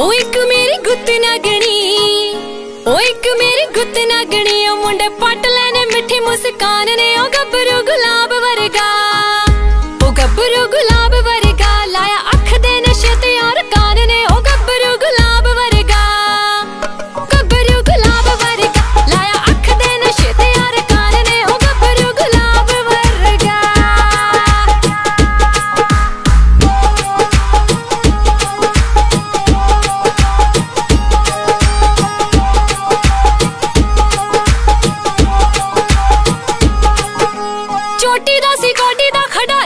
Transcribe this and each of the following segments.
ਓ ਇੱਕ ਮੇਰੀ ਗੁੱਤ ਨਾ ਗਣੀ ਓ ਇੱਕ ਮੇਰੀ ਗੁੱਤ ਨਾ ਗਣੀ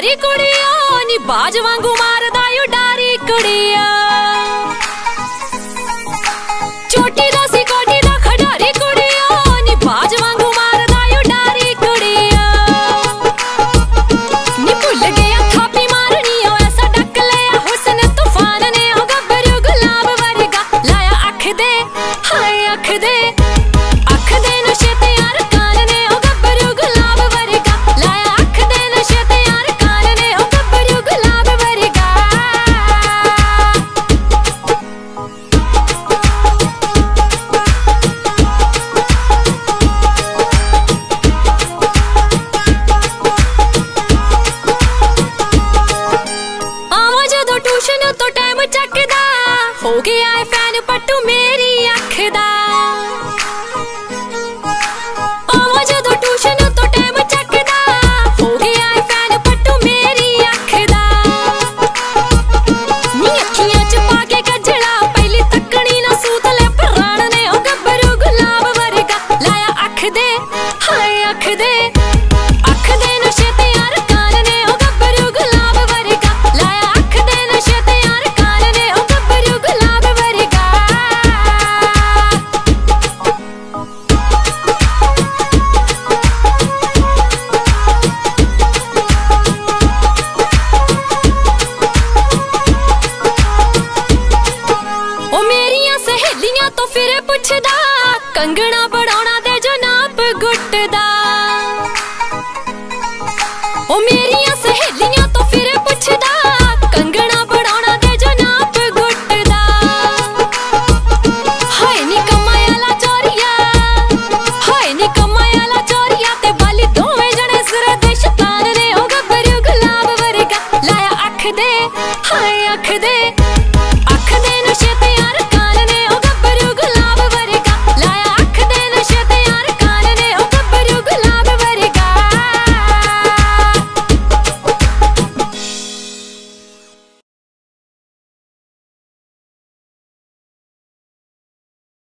ਦਾ ਖਡਾਰੀ ਨੀ ਬਾਜ ਵਾਂਗੂ ਮਾਰਦਾ ਓ ਡਾਰੀ ਕੁੜੀਆ ਟਿਊਸ਼ਨ ਤੋਂ ਟਾਈਮ ਚੱਕਦਾ। ਹੋ ਗਿਆ ਏ ਫੈਨ ਪੱਟੂ ਮੇਰੀ ਅੱਖ ਦਾ। ਆਵਾਂ ਜਦੋਂ ਟਿਊਸ਼ਨ ਤੋਂ ਸਹੇਲੀਆਂ ਤੋਂ ਫਿਰ ਪੁੱਛਦਾ, ਕੰਗਣਾ ਬਣਾਉਣਾ ਤੇ ਜੋ ਨਾਪ ਗੁੱਟਦਾ। ਉਹ ਮੇਰੀਆਂ ਸਹੇਲੀਆਂ ਤੋਂ ਫਿਰ ਪੁੱਛਦਾ, ਕੰਗਣਾ ਬਣਾਉਣਾ ਤੇ ਜੋ ਨਾਪ ਗੁੱਟਦਾ। ਹਾਏ ਨੀ ਕਮਾਇਆਲਾ ਚੋਰੀਆ, ਹਾਏ ਨੀ ਕਮਾਇਆਲਾ ਚੋਰੀਆ ਤੇ ਬਾਲੀ ਦੋਵੇਂ ਜਣੇ ਸਿਰ ਦੇ ਸ਼ੈਤਾਨ ਨੇ ਉਹ ਗੱਭਰੂ ਗੁਲਾਬ ਵਰਗਾ ਲਾਇਆ ਅੱਖ ਦੇ, ਹਾਏ ਅੱਖ ਦੇ।